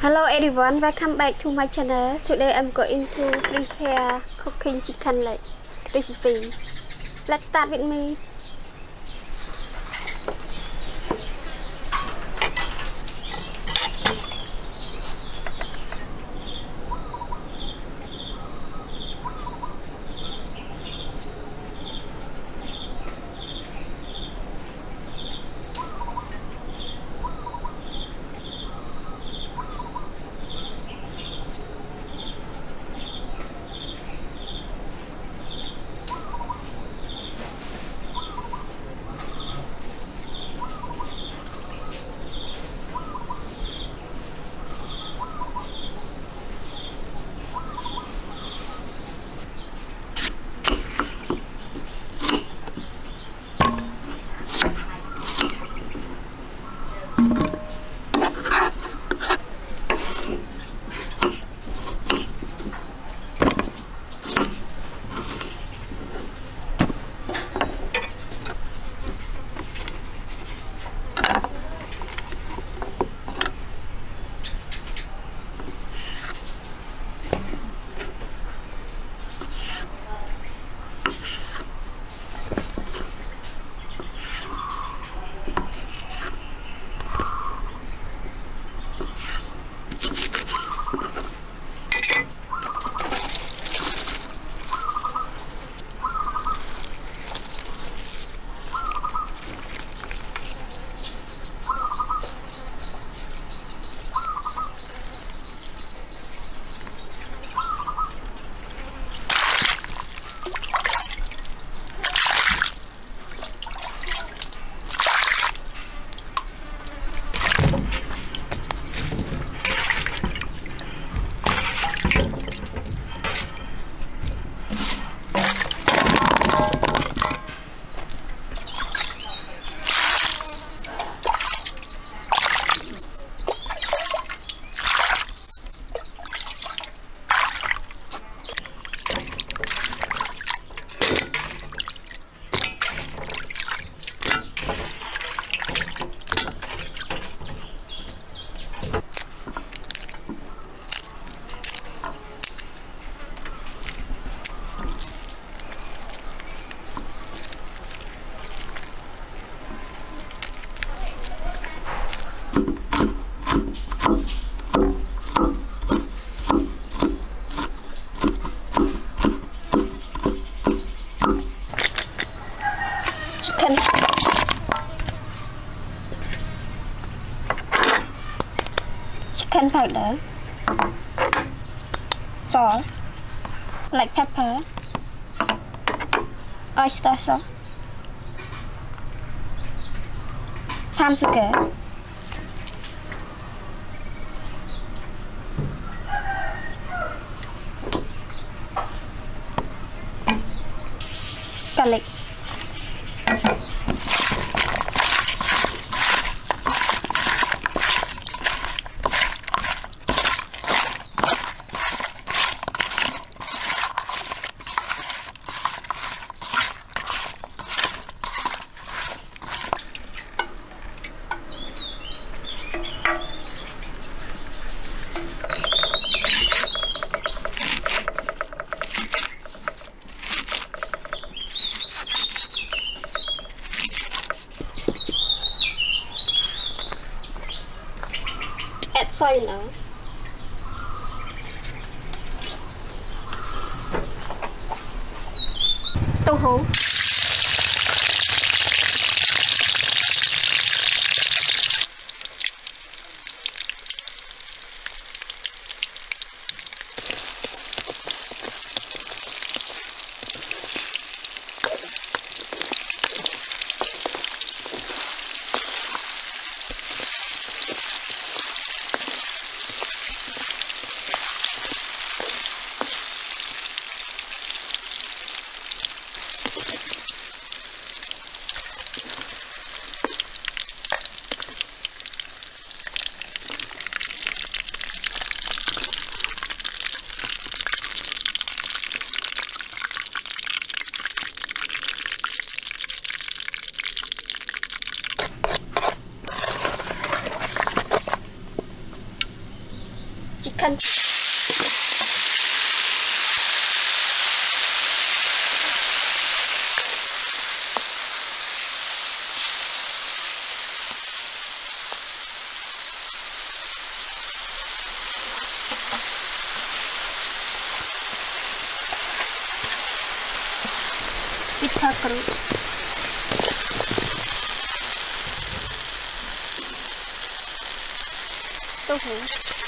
Hello everyone, welcome back to my channel. Today I'm going to prepare cooking chicken leg recipe. Let's start with me. Chicken powder salt black pepper oyster sauce palm sugar 细啦。都好。country. сахару. Угу.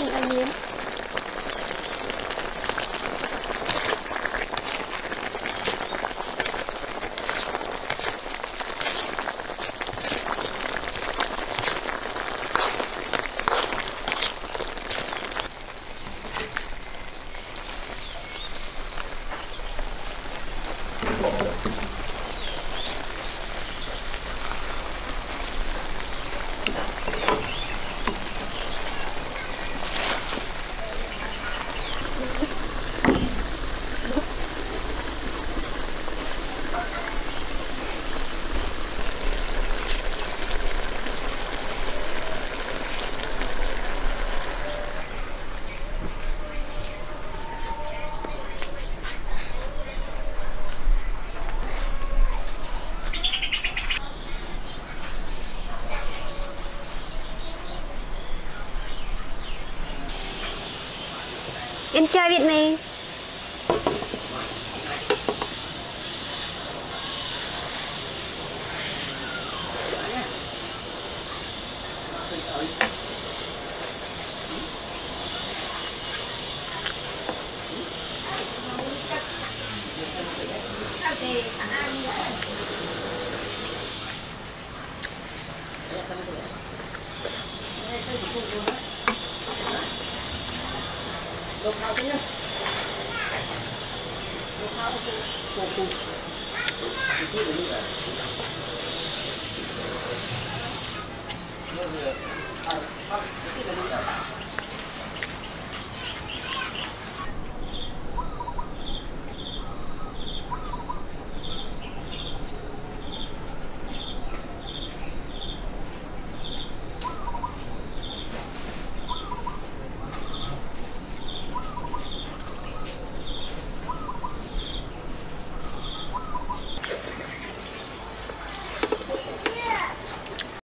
anh anh Yến ទៅហូ spring onion Enjoy with me. Thank you. Đồ khao thế nhá Đồ khao Cổ cụ Hãy subscribe cho kênh Ghiền Mì Gõ Để không bỏ lỡ những video